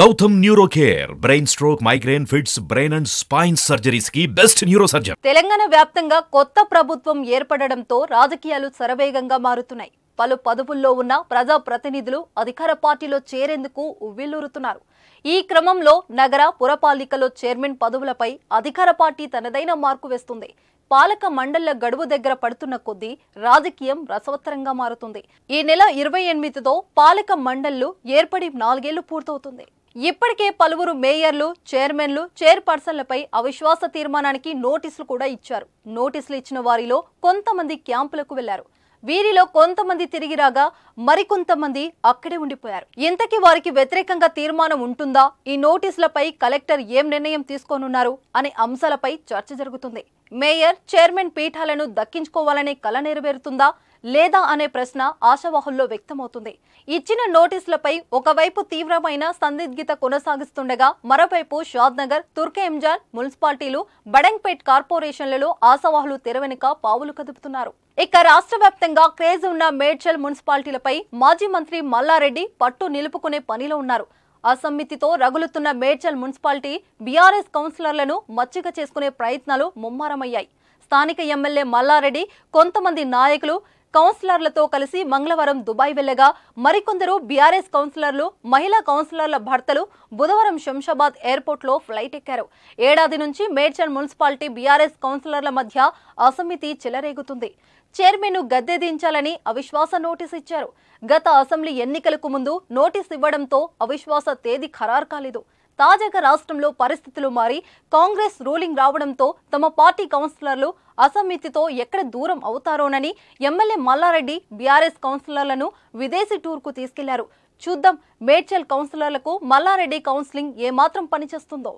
Gautam neuro care brain stroke migraine fits brain and spine సర్జరీస్కి best neuro surgeon Telangana వ్యాప్తంగా కొత్త ప్రభుత్వం ఏర్పడడంతో రాజకీయాలు శరవేగంగా మారుతున్నాయి. పలు పదవుల్లో ఉన్న ప్రజా ప్రతినిధులు అధికార పార్టీలో చేరేందుకు ఉవ్విల్లూరుతున్నారు ఈ క్రమంలో నగర పురపాలికలో చైర్మన్ పదవులపై అధికార పార్టీ తనదైన మార్కు వేస్తుంది. పాలక మండళ్ళ గడువు దగ్గర పడుతున్న కొద్దీ రాజకీయం రసవత్తరంగా మారుతుంది. ఈ నెల ఇరవై ఎనిమిదితో పాలక మండళ్ళు ఏర్పడి నాలుగేళ్ళు పూర్తవుతుంది. ఇప్పటికే పలువురు మేయర్లు చైర్మన్లు చైర్పర్సన్లపై అవిశ్వాస తీర్మానానికి నోటీసులు కూడా ఇచ్చారు. నోటీసులు ఇచ్చిన వారిలో కొంతమంది క్యాంపులకు వెళ్ళారు. వీరిలో కొంతమంది తిరిగి రాగా మరికొంతమంది అక్కడే ఉండిపోయారు. ఇంతకీ వారికి వ్యతిరేకంగా తీర్మానం ఉంటుందా? ఈ నోటీసులపై కలెక్టర్ ఏం నిర్ణయం తీసుకోనున్నారు అనే అంశాలపై చర్చ జరుగుతుంది. మేయర్ చైర్మన్ పీఠాలను దక్కించుకోవాలనే కల నెరవేరుతుందా లేదా అనే ప్రశ్న ఆశావాహుల్లో వ్యక్తమవుతుంది. ఇచ్చిన నోటీసులపై ఒకవైపు తీవ్రమైన సందిగ్ధత కొనసాగిస్తుండగా మరోవైపు షాద్నగర్ నగర్ మున్సిపాలిటీలు బడంగ్పేట్ కార్పొరేషన్లలో ఆశావాహులు తెరవెనుక పావులు కదుపుతున్నారు. ఇక రాష్ట్ర వ్యాప్తంగా క్రేజ్ ఉన్న మేడ్చల్ మున్సిపాలిటీలపై మాజీ మంత్రి మల్లారెడ్డి పట్టు నిలుపుకునే పనిలో ఉన్నారు. అసమ్మితితో రగులుతున్న మేడ్చల్ మున్సిపాలిటీ బీఆర్ఎస్ కౌన్సిలర్లను మచ్చిక చేసుకునే ప్రయత్నాలు ముమ్మరమయ్యాయి. స్థానిక ఎమ్మెల్యే మల్లారెడ్డి కొంతమంది నాయకులు కౌన్సిలర్లతో కలిసి మంగళవారం దుబాయ్ వెళ్ళగా మరికొందరు బీఆర్ఎస్ కౌన్సిలర్లు మహిళా కౌన్సిలర్ల భర్తలు బుధవారం శంషాబాద్ ఎయిర్పోర్ట్లో ఫ్లైట్ ఎక్కారు. ఏడాది నుంచి మేడ్చల్ మున్సిపాలిటీ బీఆర్ఎస్ కౌన్సిలర్ల మధ్య అసమ్మితి చెలరేగుతుంది. చైర్మన్ గద్దె దించాలని అవిశ్వాస నోటీస్ ఇచ్చారు. గత అసెంబ్లీ ఎన్నికలకు ముందు నోటీస్ ఇవ్వడంతో అవిశ్వాస తేదీ ఖరారు కాలేదు. తాజాగా రాష్ట్రంలో పరిస్థితులు మారి కాంగ్రెస్ రూలింగ్ రావడంతో తమ పార్టీ కౌన్సిలర్లు అసమ్మితితో ఎక్కడ దూరం అవుతారోనని ఎమ్మెల్యే మల్లారెడ్డి బీఆర్ఎస్ కౌన్సిలర్లను విదేశీ టూర్కు తీసుకెళ్ళారు. చూద్దాం మేడ్చల్ కౌన్సిలర్లకు మల్లారెడ్డి కౌన్సిలింగ్ ఏమాత్రం పనిచేస్తుందో.